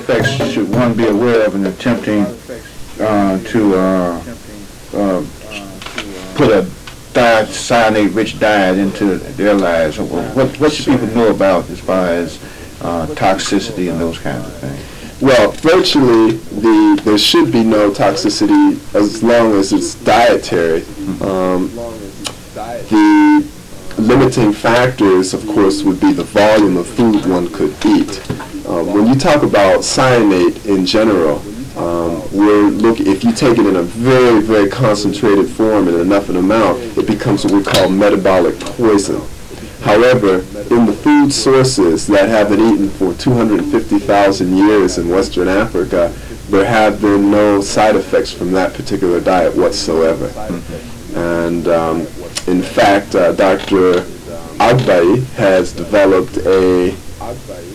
effects should one be aware of in attempting uh, to uh, uh, put a thiocyanate-rich diet into their lives? What, what should people know about as far as uh, toxicity and those kinds of things? Well, virtually, the there should be no toxicity as long as it's dietary. Um, the limiting factors, of course, would be the volume of food one could eat. Um, when you talk about cyanate in general, um, we're look if you take it in a very, very concentrated form in enough an amount, it becomes what we call metabolic poison. However, in the food sources that have been eaten for 250,000 years in Western Africa, there have been no side effects from that particular diet whatsoever. And um, in fact, uh, Dr. Agbayi has developed a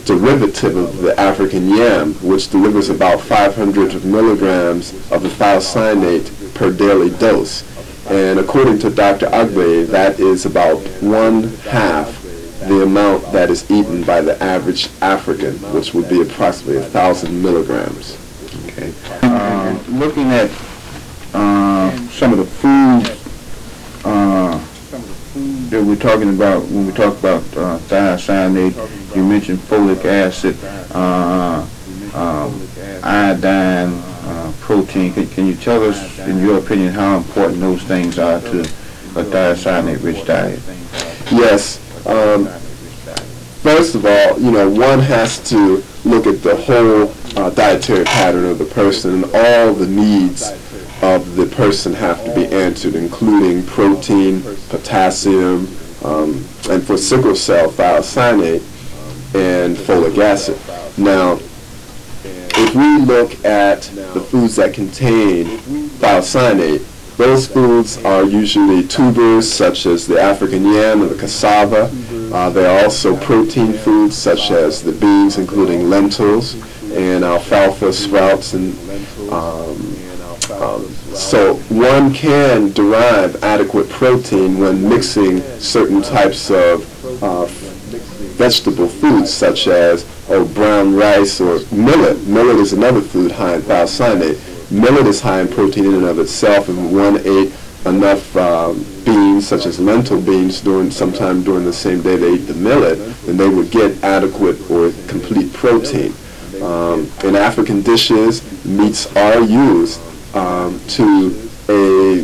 derivative of the African yam, which delivers about 500 milligrams of the thiocyanate per daily dose. And according to Dr. Agbe, that is about one half the amount that is eaten by the average African, which would be approximately thousand milligrams. Okay. Uh, looking at uh, some of the foods uh, that we're talking about when we talk about uh, thiocyanate, you mentioned folic acid, uh, um, iodine, protein. Can, can you tell us, in your opinion, how important those things are to a thiocyanate-rich diet? Yes. Um, first of all, you know, one has to look at the whole uh, dietary pattern of the person and all the needs of the person have to be answered, including protein, potassium, um, and for sickle cell, thiocyanate and folic acid. Now, if we look at the foods that contain thiocyanate, those foods are usually tubers such as the African yam and the cassava. Uh, they are also protein foods such as the beans, including lentils and alfalfa sprouts. And um, um, so one can derive adequate protein when mixing certain types of uh, foods such as or brown rice or millet. Millet is another food high in thiocyanate. Millet is high in protein in and of itself, and one ate enough um, beans, such as lentil beans, during sometime during the same day they ate the millet, then they would get adequate or complete protein. Um, in African dishes, meats are used um, to a,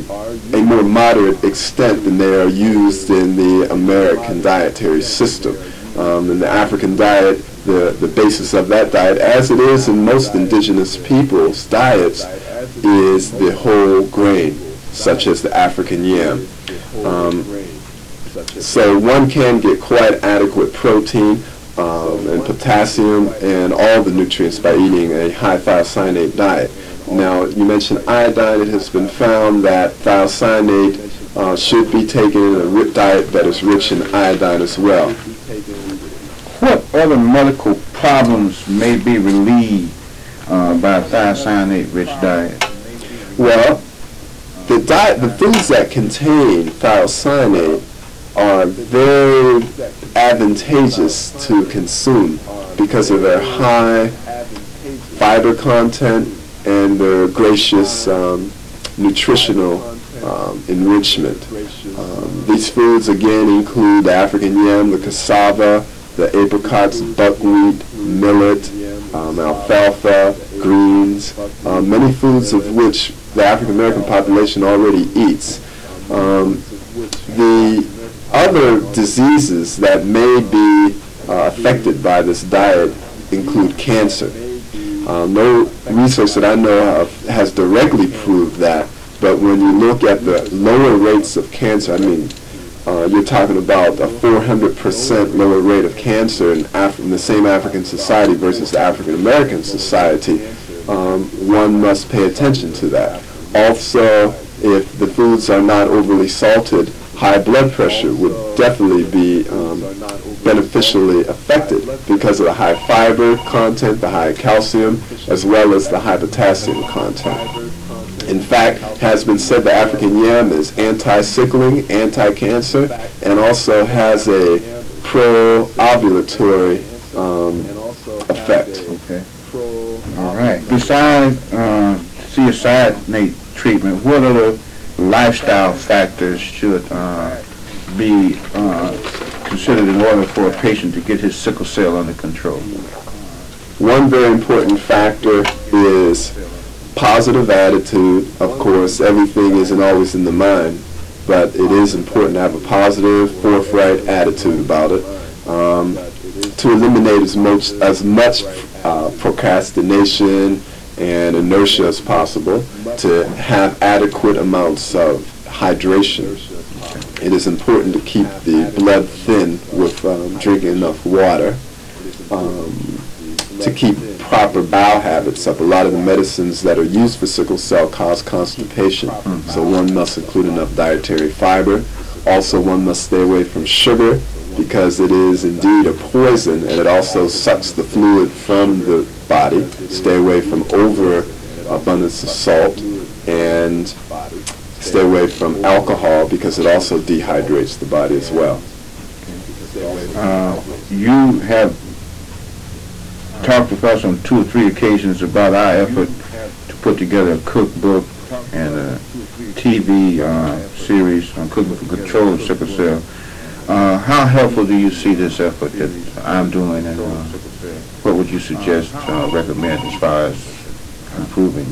a more moderate extent than they are used in the American dietary system. Um, in the African diet, the, the basis of that diet, as it is in most indigenous people's diets, is the whole grain, such as the African yam. Um, so one can get quite adequate protein um, and potassium and all the nutrients by eating a high thiocyanate diet. Now, you mentioned iodine. It has been found that thiocyanate uh, should be taken in a diet that is rich in iodine as well what other medical problems may be relieved uh, by a thiocyanate-rich diet? Well, the diet, the foods that contain thiocyanate are very advantageous to consume because of their high fiber content and their gracious um, nutritional um, enrichment. Um, these foods again include the African yam, the cassava, the apricots, buckwheat, millet, um, alfalfa, greens, uh, many foods of which the African American population already eats. Um, the other diseases that may be uh, affected by this diet include cancer. Uh, no research that I know of has directly proved that, but when you look at the lower rates of cancer, I mean, uh, you're talking about a 400% lower rate of cancer in, Af in the same African society versus the African American society, um, one must pay attention to that. Also, if the foods are not overly salted, high blood pressure would definitely be um, beneficially affected because of the high fiber content, the high calcium, as well as the high potassium content. In fact, has been said that African yam is anti-sickling, anti-cancer, and also has a pro-ovulatory um, effect. Okay. All right. Besides uh, cyanide treatment, what other lifestyle factors should uh, be uh, considered in order for a patient to get his sickle cell under control? One very important factor is positive attitude. Of course, everything isn't always in the mind, but it is important to have a positive, forthright attitude about it. Um, to eliminate as much as much uh, procrastination and inertia as possible, to have adequate amounts of hydration. It is important to keep the blood thin with um, drinking enough water. Um, to keep proper bowel habits up. A lot of the medicines that are used for sickle cell cause constipation, so one must include enough dietary fiber. Also, one must stay away from sugar because it is indeed a poison and it also sucks the fluid from the body. Stay away from over abundance of salt and stay away from alcohol because it also dehydrates the body as well. Uh, you have talked with us on two or three occasions about our effort to put together a cookbook and a TV uh, series on cooking for control of sickle cell. Uh, how helpful do you see this effort that I'm doing, and uh, what would you suggest, uh, recommend as far as improving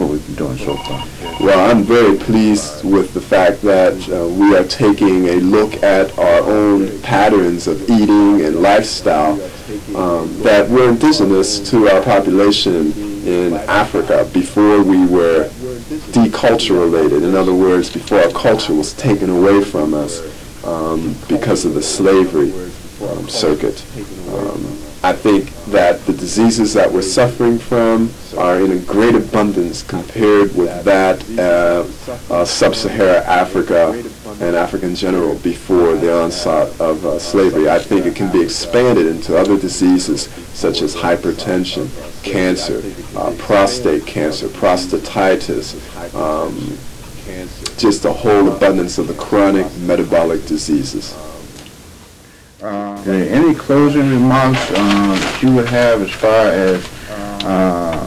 what we've been doing so far? Well, I'm very pleased with the fact that uh, we are taking a look at our own patterns of eating and lifestyle um, that were indigenous to our population in Africa before we were deculturated. In other words, before our culture was taken away from us um, because of the slavery um, circuit. Um, I think that the diseases that we're suffering from are in a great abundance compared with that uh, uh, sub-Saharan Africa and Africa in general before the onset of uh, slavery. I think it can be expanded into other diseases such as hypertension, cancer, uh, prostate cancer, prostatitis, um, just a whole abundance of the chronic metabolic diseases. Uh, any closing remarks uh, you would have as far as uh,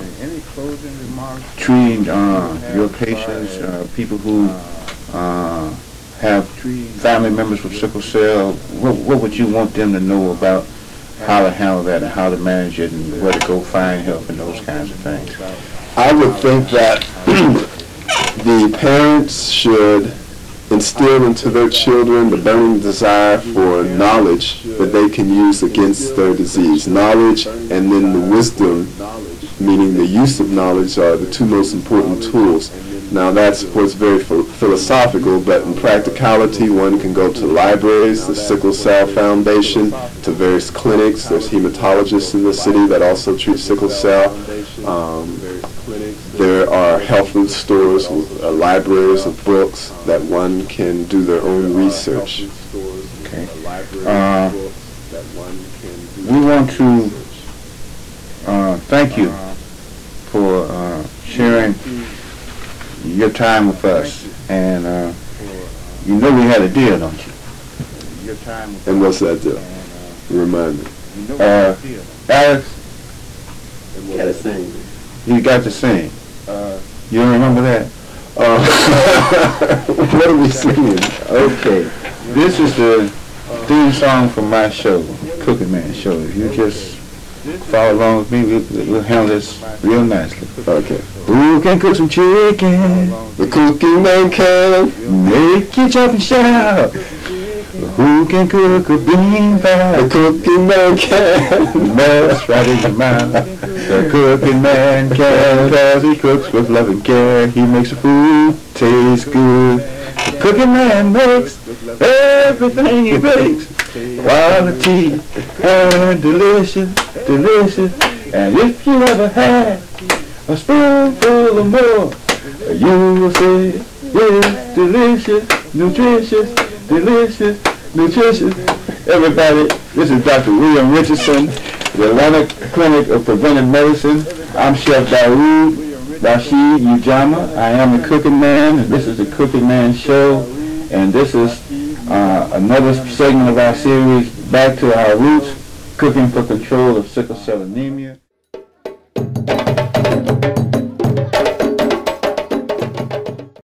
treating uh, your patients, uh, people who uh, have family members with sickle cell? What, what would you want them to know about how to handle that and how to manage it and where to go find help and those kinds of things? I would think that the parents should instill into their children the burning desire for knowledge that they can use against their disease. Knowledge and then the wisdom, meaning the use of knowledge, are the two most important tools. Now that's of course very philosophical, but in practicality one can go to libraries, the Sickle Cell Foundation, to various clinics. There's hematologists in the city that also treat sickle cell. Um, there are health food stores, uh, libraries of books that one can do their own research. Okay. Uh, we want to uh, thank you for uh, sharing your time with us. And uh, you know we had a deal, don't you? And what's that deal? Remind me. Uh, Alex? You gotta sing. You got to sing. You don't remember that? Uh, what are we singing? Okay. This is the theme song from my show, Cooking Man Show. If you just follow along with me, we'll, we'll handle this real nicely. Okay. Who can cook some chicken? The cooking man can. Make you jump and shout. Who can cook a bean pie? The cooking man can. That's right in your mouth. The cooking man can, cause he cooks with love and care. He makes the food taste good. The cooking man makes everything he bakes. Quality and delicious, delicious. And if you ever had a spoonful or more, you will say it's delicious, nutritious, delicious, nutritious. Everybody, this is Dr. William Richardson, the Atlanta Clinic of Preventive Medicine. I'm Chef Daoud Rashid Ujama. I am the cooking man. This is the Cooking Man Show, and this is uh, another segment of our series, Back to Our Roots, Cooking for Control of Sickle Cell Anemia.